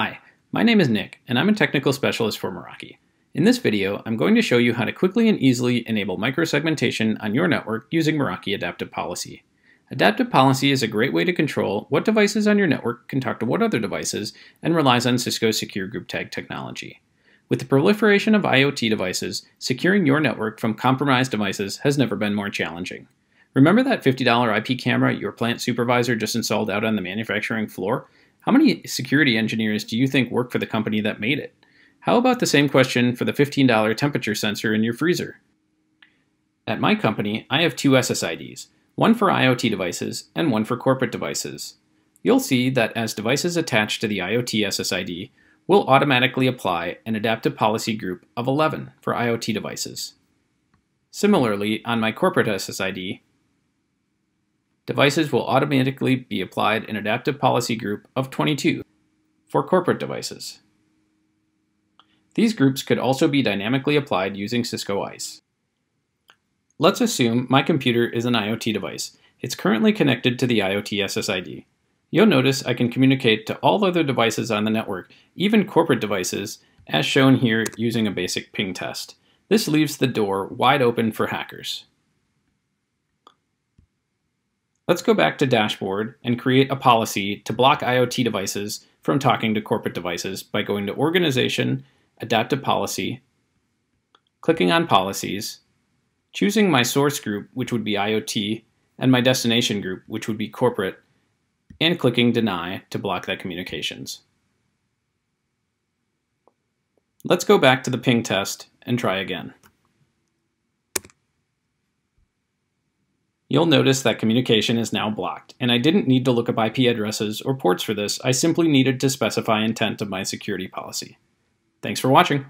Hi, my name is Nick, and I'm a technical specialist for Meraki. In this video, I'm going to show you how to quickly and easily enable microsegmentation on your network using Meraki Adaptive Policy. Adaptive Policy is a great way to control what devices on your network can talk to what other devices and relies on Cisco's secure group tag technology. With the proliferation of IoT devices, securing your network from compromised devices has never been more challenging. Remember that $50 IP camera your plant supervisor just installed out on the manufacturing floor? How many security engineers do you think work for the company that made it? How about the same question for the $15 temperature sensor in your freezer? At my company, I have two SSIDs, one for IoT devices and one for corporate devices. You'll see that as devices attached to the IoT SSID, we'll automatically apply an adaptive policy group of 11 for IoT devices. Similarly, on my corporate SSID, devices will automatically be applied an adaptive policy group of 22 for corporate devices. These groups could also be dynamically applied using Cisco ISE. Let's assume my computer is an IoT device. It's currently connected to the IoT SSID. You'll notice I can communicate to all other devices on the network, even corporate devices, as shown here using a basic ping test. This leaves the door wide open for hackers. Let's go back to Dashboard and create a policy to block IoT devices from talking to corporate devices by going to Organization, Adaptive Policy, clicking on Policies, choosing my source group, which would be IoT, and my destination group, which would be corporate, and clicking Deny to block that communications. Let's go back to the ping test and try again. You'll notice that communication is now blocked, and I didn't need to look up IP addresses or ports for this, I simply needed to specify intent of my security policy. Thanks for watching.